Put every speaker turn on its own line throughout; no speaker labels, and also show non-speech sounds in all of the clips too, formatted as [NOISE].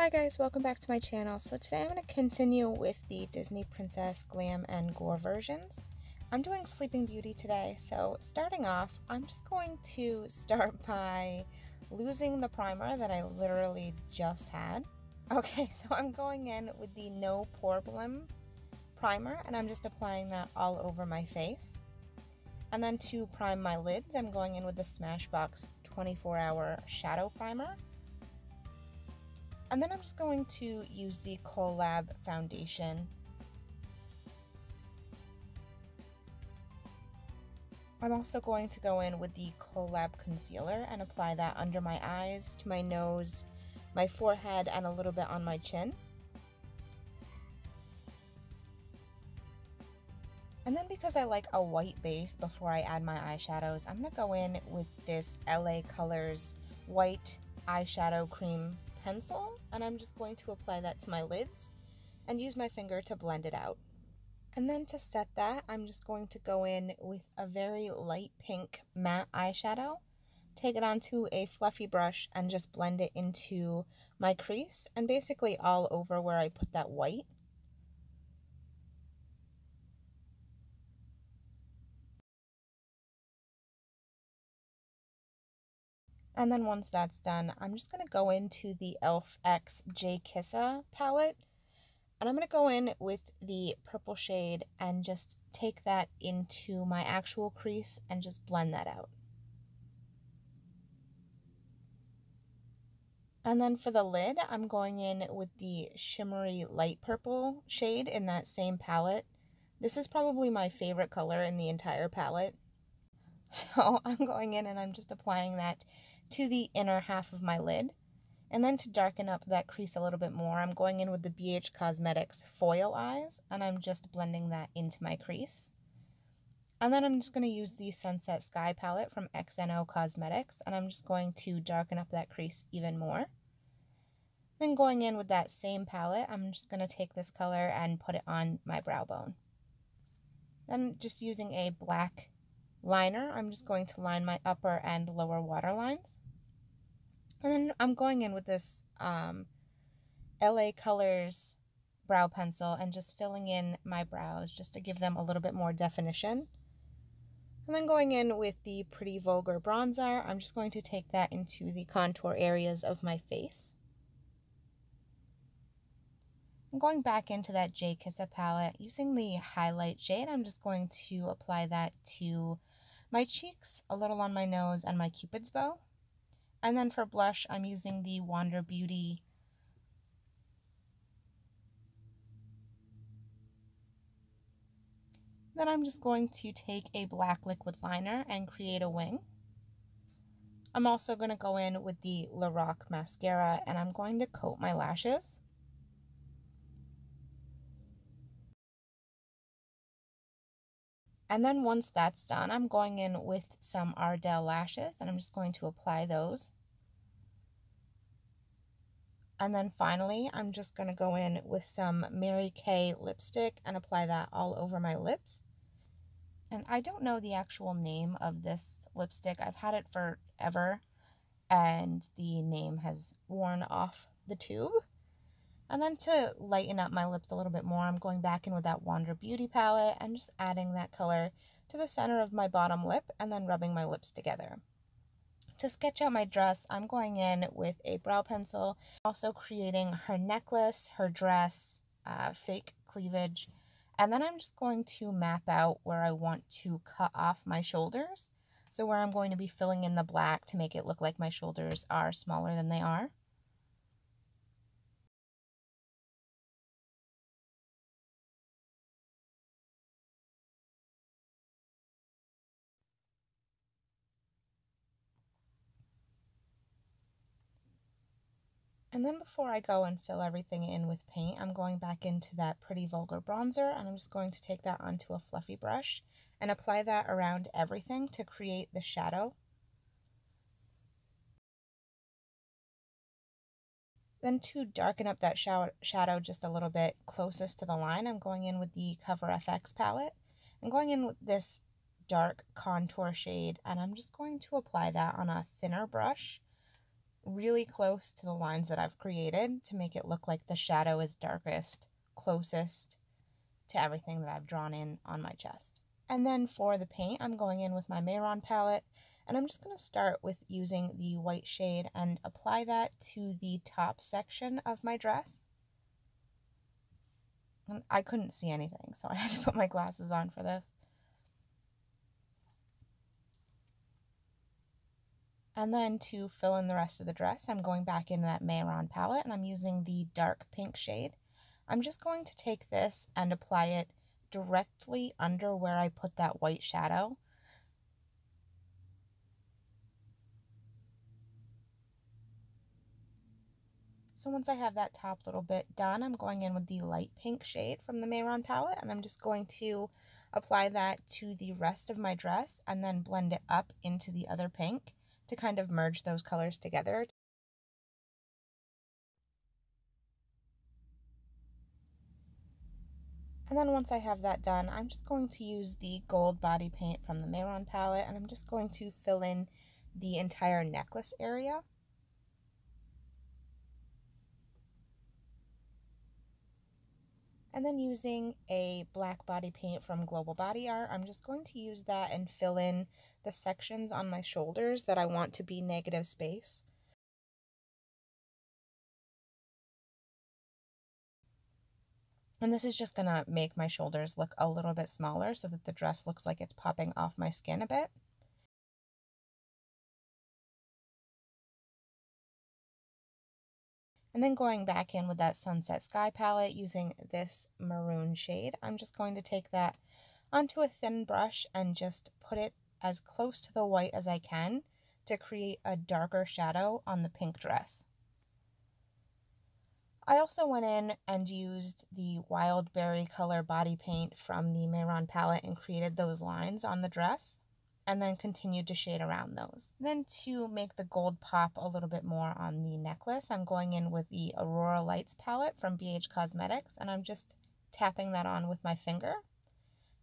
Hi guys, welcome back to my channel. So today I'm going to continue with the Disney Princess Glam and Gore versions. I'm doing Sleeping Beauty today, so starting off, I'm just going to start [LAUGHS] by losing the primer that I literally just had. Okay, so I'm going in with the No Problem primer, and I'm just applying that all over my face. And then to prime my lids, I'm going in with the Smashbox 24 Hour Shadow Primer. And then I'm just going to use the Collab foundation. I'm also going to go in with the Collab concealer and apply that under my eyes, to my nose, my forehead, and a little bit on my chin. And then because I like a white base before I add my eyeshadows, I'm going to go in with this LA Colors white eyeshadow cream pencil and I'm just going to apply that to my lids and use my finger to blend it out. And then to set that, I'm just going to go in with a very light pink matte eyeshadow, take it onto a fluffy brush and just blend it into my crease and basically all over where I put that white. And then once that's done, I'm just going to go into the e.l.f. X J Kissa palette. And I'm going to go in with the purple shade and just take that into my actual crease and just blend that out. And then for the lid, I'm going in with the shimmery light purple shade in that same palette. This is probably my favorite color in the entire palette. [LAUGHS] So I'm going in and I'm just applying that to the inner half of my lid. And then to darken up that crease a little bit more, I'm going in with the BH Cosmetics Foil Eyes, and I'm just blending that into my crease. And then I'm just going to use the Sunset Sky palette from XNO Cosmetics, and I'm just going to darken up that crease even more. Then going in with that same palette, I'm just going to take this color and put it on my brow bone. Then just using a black liner, I'm just going to line my upper and lower water lines. And then I'm going in with this um, LA Colors brow pencil and just filling in my brows just to give them a little bit more definition. And then going in with the Pretty Vulgar bronzer, I'm just going to take that into the contour areas of my face. I'm going back into that J Kissa palette using the highlight shade. I'm just going to apply that to my cheeks, a little on my nose, and my cupid's bow. And then for blush, I'm using the Wander Beauty Then I'm just going to take a black liquid liner and create a wing. I'm also going to go in with the Lorac mascara and I'm going to coat my lashes. And then once that's done, I'm going in with some Ardell lashes and I'm just going to apply those. And then finally, I'm just going to go in with some Mary Kay lipstick and apply that all over my lips. And I don't know the actual name of this lipstick. I've had it forever and the name has worn off the tube. And then to lighten up my lips a little bit more, I'm going back in with that Wander Beauty palette and just adding that color to the center of my bottom lip and then rubbing my lips together. To sketch out my dress, I'm going in with a brow pencil, also creating her necklace, her dress, uh, fake cleavage, and then I'm just going to map out where I want to cut off my shoulders. So where I'm going to be filling in the black to make it look like my shoulders are smaller than they are. And then before I go and fill everything in with paint, I'm going back into that Pretty Vulgar bronzer and I'm just going to take that onto a fluffy brush and apply that around everything to create the shadow. Then to darken up that shadow just a little bit closest to the line, I'm going in with the Cover FX palette. I'm going in with this dark contour shade and I'm just going to apply that on a thinner brush really close to the lines that I've created to make it look like the shadow is darkest, closest to everything that I've drawn in on my chest. And then for the paint, I'm going in with my Mehron palette and I'm just going to start with using the white shade and apply that to the top section of my dress. I couldn't see anything, so I had to put my glasses on for this. And then to fill in the rest of the dress, I'm going back into that Mehron palette and I'm using the dark pink shade. I'm just going to take this and apply it directly under where I put that white shadow. So once I have that top little bit done, I'm going in with the light pink shade from the Mehron palette and I'm just going to apply that to the rest of my dress and then blend it up into the other pink to kind of merge those colors together. And then once I have that done, I'm just going to use the gold body paint from the Mehron palette and I'm just going to fill in the entire necklace area. And then using a black body paint from Global Body Art, I'm just going to use that and fill in the sections on my shoulders that I want to be negative space. And this is just going to make my shoulders look a little bit smaller so that the dress looks like it's popping off my skin a bit. And then going back in with that Sunset Sky palette using this maroon shade, I'm just going to take that onto a thin brush and just put it as close to the white as I can to create a darker shadow on the pink dress. I also went in and used the Wild Berry color body paint from the Mehron palette and created those lines on the dress and then continued to shade around those. Then to make the gold pop a little bit more on the necklace, I'm going in with the Aurora Lights palette from BH Cosmetics and I'm just tapping that on with my finger.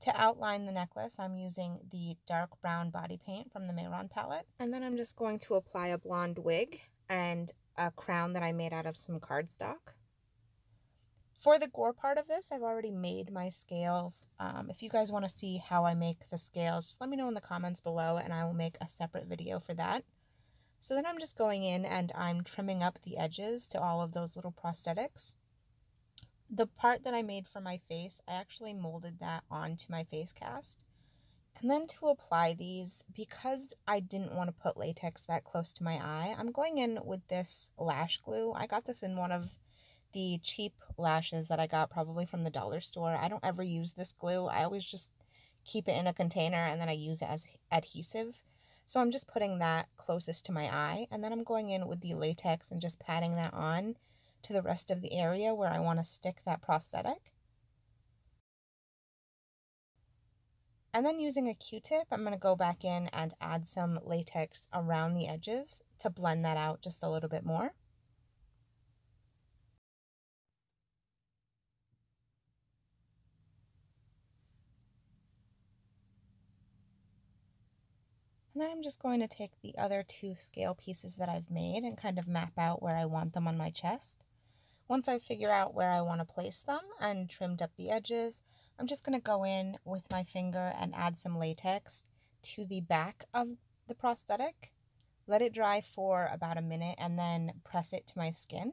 To outline the necklace, I'm using the dark brown body paint from the Mehron palette. And then I'm just going to apply a blonde wig and a crown that I made out of some cardstock. For the gore part of this, I've already made my scales. Um, if you guys want to see how I make the scales, just let me know in the comments below and I will make a separate video for that. So then I'm just going in and I'm trimming up the edges to all of those little prosthetics. The part that I made for my face, I actually molded that onto my face cast. And then to apply these, because I didn't want to put latex that close to my eye, I'm going in with this lash glue. I got this in one of the cheap lashes that I got probably from the dollar store. I don't ever use this glue. I always just keep it in a container and then I use it as adhesive. So I'm just putting that closest to my eye and then I'm going in with the latex and just patting that on to the rest of the area where I want to stick that prosthetic. And then using a Q-tip, I'm going to go back in and add some latex around the edges to blend that out just a little bit more. And then I'm just going to take the other two scale pieces that I've made and kind of map out where I want them on my chest. Once I figure out where I want to place them and trimmed up the edges, I'm just going to go in with my finger and add some latex to the back of the prosthetic. Let it dry for about a minute and then press it to my skin.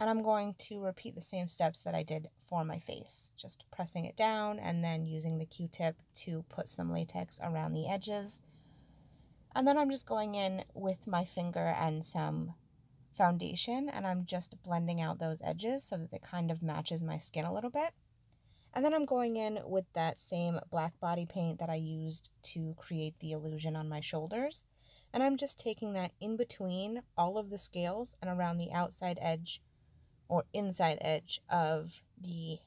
And I'm going to repeat the same steps that I did for my face, just pressing it down and then using the Q-tip to put some latex around the edges. And then I'm just going in with my finger and some foundation and I'm just blending out those edges so that it kind of matches my skin a little bit. And then I'm going in with that same black body paint that I used to create the illusion on my shoulders. And I'm just taking that in between all of the scales and around the outside edge or inside edge of the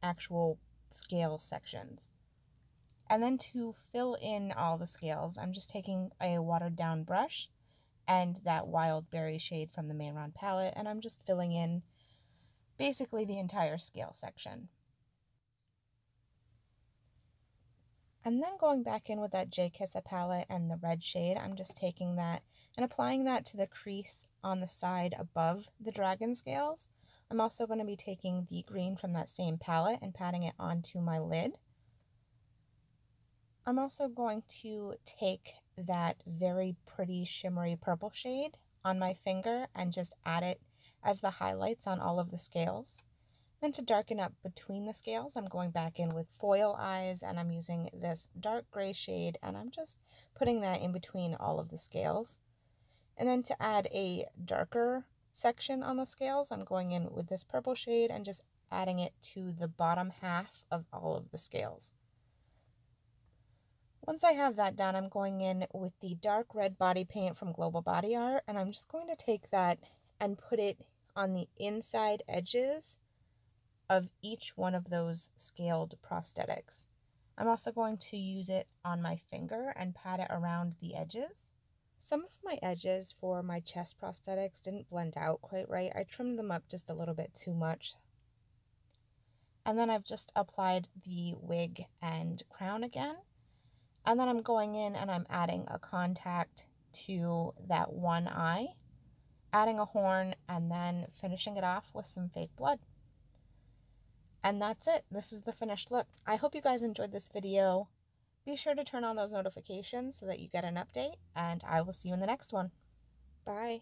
actual scale sections. And then to fill in all the scales, I'm just taking a watered down brush and that wild berry shade from the Mehron palette, and I'm just filling in basically the entire scale section. And then going back in with that J Kissa palette and the red shade, I'm just taking that and applying that to the crease on the side above the dragon scales. I'm also going to be taking the green from that same palette and patting it onto my lid. I'm also going to take that very pretty shimmery purple shade on my finger and just add it as the highlights on all of the scales. Then to darken up between the scales, I'm going back in with foil eyes and I'm using this dark gray shade and I'm just putting that in between all of the scales. And then to add a darker section on the scales, I'm going in with this purple shade and just adding it to the bottom half of all of the scales. Once I have that done, I'm going in with the dark red body paint from Global Body Art, and I'm just going to take that and put it on the inside edges of each one of those scaled prosthetics. I'm also going to use it on my finger and pat it around the edges. Some of my edges for my chest prosthetics didn't blend out quite right. I trimmed them up just a little bit too much. And then I've just applied the wig and crown again. And then I'm going in and I'm adding a contact to that one eye, adding a horn, and then finishing it off with some fake blood. And that's it. This is the finished look. I hope you guys enjoyed this video. Be sure to turn on those notifications so that you get an update, and I will see you in the next one. Bye.